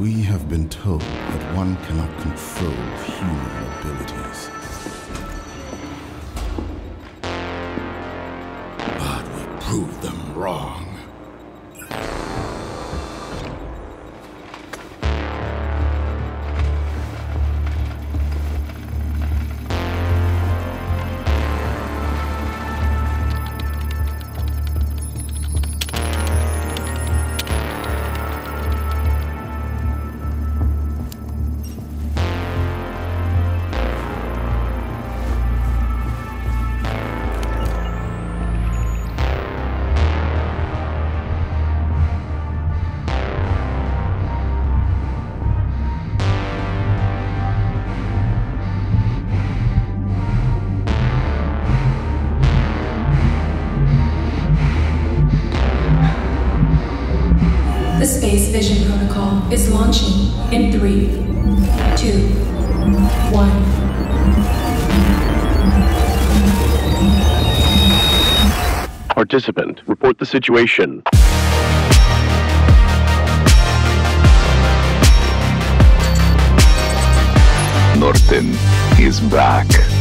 We have been told that one cannot control human abilities. But we proved them wrong. The Space Vision Protocol is launching in three, two, one. Participant, report the situation. Norton is back.